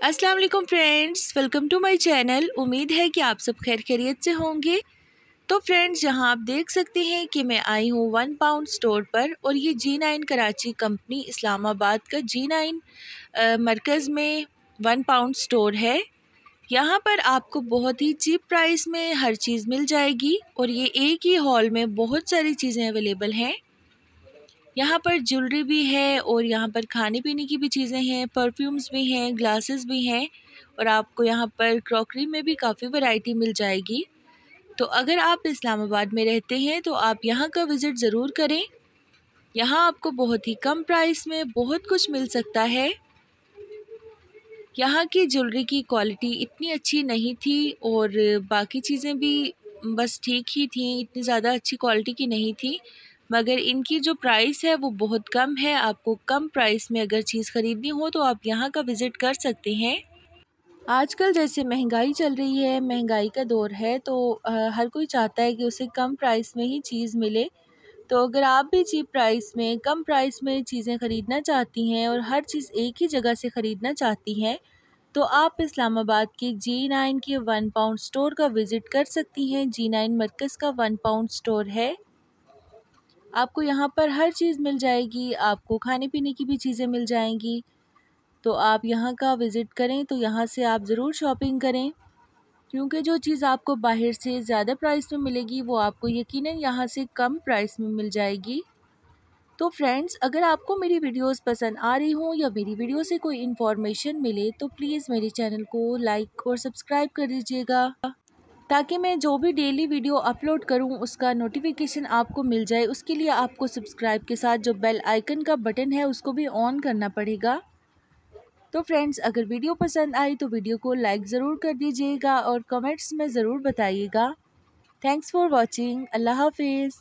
अस्सलाम वालेकुम friends, welcome to my channel. उम्मीद है कि आप सब खैर खैरियत से होंगे। तो फ्रेंड्स, यहाँ आप देख सकते हैं कि मैं आई हूँ वन पाउंड स्टोर पर और ये G nine Karachi Company Islamabad का जी नाइन मरकज़ में वन पाउंड स्टोर है। यहाँ पर आपको बहुत ही चीप प्राइस में हर चीज़ मिल जाएगी और ये एक ही हॉल में बहुत सारी चीज़ें अवेलेबल हैं। यहाँ पर ज्वेलरी भी है और यहाँ पर खाने पीने की भी चीज़ें हैं परफ्यूम्स भी हैं ग्लासेस भी हैं और आपको यहाँ पर क्रॉकरी में भी काफ़ी वैरायटी मिल जाएगी। तो अगर आप इस्लामाबाद में रहते हैं तो आप यहाँ का विज़िट ज़रूर करें। यहाँ आपको बहुत ही कम प्राइस में बहुत कुछ मिल सकता है। यहाँ की ज्वेलरी की क्वालिटी इतनी अच्छी नहीं थी और बाकी चीज़ें भी बस ठीक ही थी, इतनी ज़्यादा अच्छी क्वालिटी की नहीं थी। मगर इनकी जो प्राइस है वो बहुत कम है। आपको कम प्राइस में अगर चीज़ ख़रीदनी हो तो आप यहाँ का विज़िट कर सकते हैं। आजकल जैसे महँगाई चल रही है, महँगाई का दौर है तो हर कोई चाहता है कि उसे कम प्राइस में ही चीज़ मिले। तो अगर आप भी चीप प्राइस में, कम प्राइस में चीज़ें ख़रीदना चाहती हैं और हर चीज़ एक ही जगह से ख़रीदना चाहती हैं तो आप इस्लामाबाद के जी नाइन के वन पाउंड स्टोर का विज़िट कर सकती हैं। जी नाइन मरकज़ का वन पाउंड स्टोर है। आपको यहाँ पर हर चीज़ मिल जाएगी, आपको खाने पीने की भी चीज़ें मिल जाएँगी। तो आप यहाँ का विज़िट करें तो यहाँ से आप ज़रूर शॉपिंग करें, क्योंकि जो चीज़ आपको बाहर से ज़्यादा प्राइस में मिलेगी, वो आपको यकीनन यहाँ से कम प्राइस में मिल जाएगी। तो फ्रेंड्स, अगर आपको मेरी वीडियोस पसंद आ रही हों या मेरी वीडियो से कोई इन्फॉर्मेशन मिले तो प्लीज़ मेरे चैनल को लाइक और सब्सक्राइब कर दीजिएगा। ताकि मैं जो भी डेली वीडियो अपलोड करूँ, उसका नोटिफिकेशन आपको मिल जाए। उसके लिए आपको सब्सक्राइब के साथ जो बेल आइकन का बटन है, उसको भी ऑन करना पड़ेगा। तो फ्रेंड्स अगर वीडियो पसंद आई तो वीडियो को लाइक ज़रूर कर दीजिएगा और कमेंट्स में ज़रूर बताइएगा। थैंक्स फॉर वॉचिंग अल्लाह हाफिज़।